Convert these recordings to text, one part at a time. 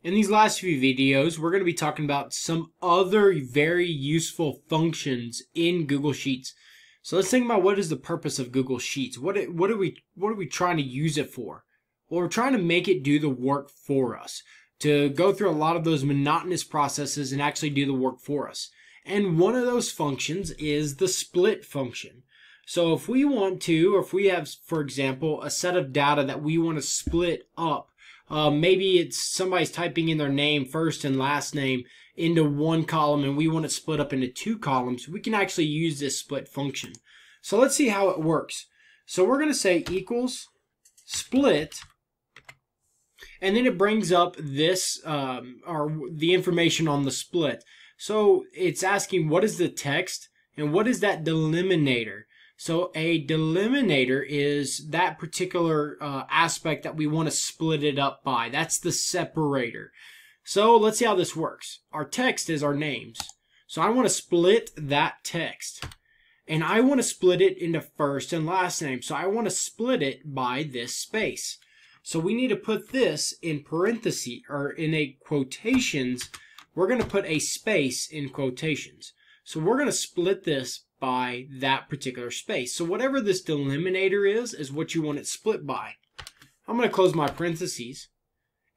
In these last few videos, we're going to be talking about some other very useful functions in Google Sheets. So let's think about what is the purpose of Google Sheets. What what are we what are we trying to use it for? Well, we're trying to make it do the work for us. To go through a lot of those monotonous processes and actually do the work for us. And one of those functions is the split function. So if we want to, or if we have, for example, a set of data that we want to split up uh, maybe it's somebody's typing in their name first and last name into one column and we want it split up into two columns. We can actually use this split function. So let's see how it works. So we're going to say equals split and then it brings up this um, or the information on the split. So it's asking what is the text and what is that delimiter. So a delimiter is that particular uh, aspect that we want to split it up by. That's the separator. So let's see how this works. Our text is our names. So I want to split that text. And I want to split it into first and last name. So I want to split it by this space. So we need to put this in parentheses or in a quotations. We're going to put a space in quotations. So we're going to split this by that particular space. So whatever this delimiter is, is what you want it split by. I'm going to close my parentheses.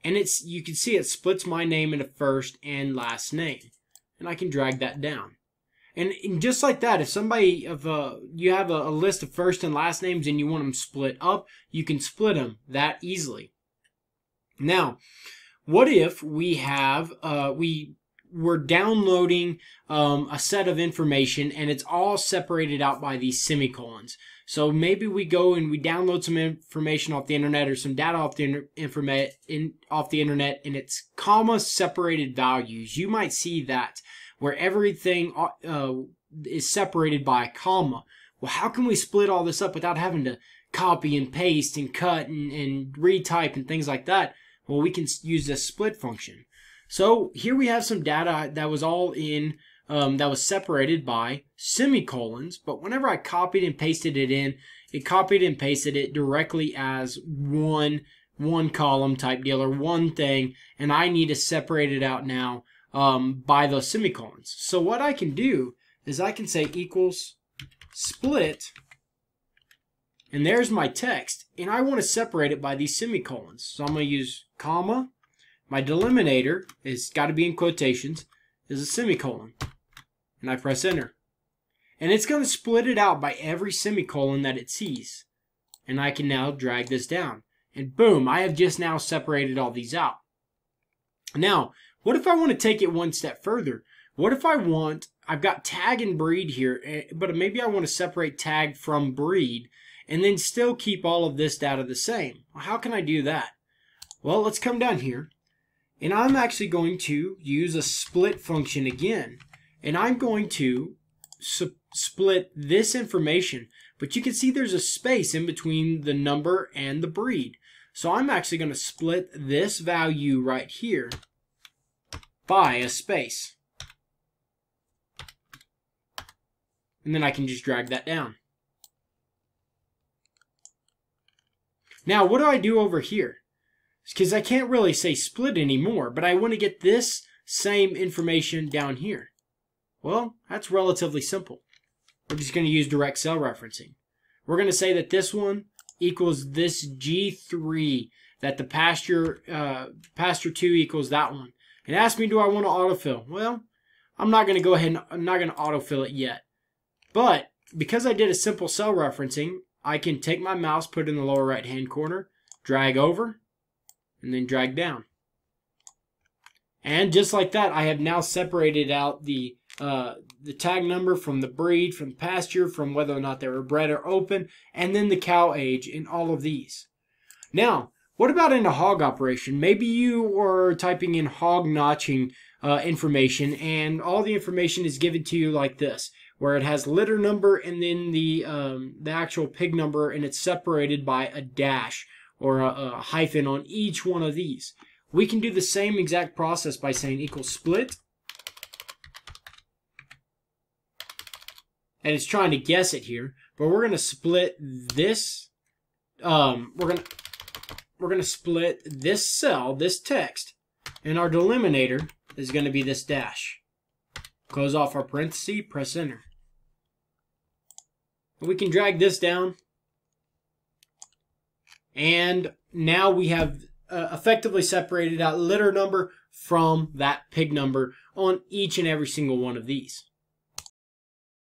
And it's you can see it splits my name into first and last name. And I can drag that down. And, and just like that, if somebody, if uh, you have a, a list of first and last names and you want them split up, you can split them that easily. Now, what if we have, uh, we we're downloading um, a set of information and it's all separated out by these semicolons. So maybe we go and we download some information off the internet or some data off the internet in, off the internet and it's comma separated values. You might see that where everything uh, is separated by a comma. Well, how can we split all this up without having to copy and paste and cut and, and retype and things like that? Well, we can use this split function. So here we have some data that was all in, um, that was separated by semicolons, but whenever I copied and pasted it in, it copied and pasted it directly as one, one column type deal or one thing, and I need to separate it out now um, by those semicolons. So what I can do is I can say equals split, and there's my text, and I want to separate it by these semicolons. So I'm going to use comma, my delimiter is got to be in quotations, is a semicolon. And I press enter. And it's going to split it out by every semicolon that it sees. And I can now drag this down. And boom, I have just now separated all these out. Now, what if I want to take it one step further? What if I want, I've got tag and breed here, eh, but maybe I want to separate tag from breed and then still keep all of this data the same. How can I do that? Well, let's come down here and I'm actually going to use a split function again. And I'm going to split this information. But you can see there's a space in between the number and the breed. So I'm actually going to split this value right here by a space. And then I can just drag that down. Now, what do I do over here? Because I can't really say split anymore, but I want to get this same information down here. Well, that's relatively simple. We're just going to use direct cell referencing. We're going to say that this one equals this G3, that the pasture, uh, pasture 2 equals that one. And ask me, do I want to autofill? Well, I'm not going to go ahead and I'm not going to autofill it yet. But because I did a simple cell referencing, I can take my mouse, put it in the lower right hand corner, drag over, and then drag down. And just like that, I have now separated out the uh, the tag number from the breed, from pasture, from whether or not they were bred or open, and then the cow age in all of these. Now, what about in a hog operation? Maybe you were typing in hog notching uh, information, and all the information is given to you like this, where it has litter number and then the um, the actual pig number, and it's separated by a dash or a, a hyphen on each one of these. We can do the same exact process by saying equal split. And it's trying to guess it here, but we're going to split this. Um, we're going to we're going to split this cell, this text, And our delimiter is going to be this dash. Close off our parenthesis, press enter. We can drag this down. And now we have uh, effectively separated out litter number from that pig number on each and every single one of these.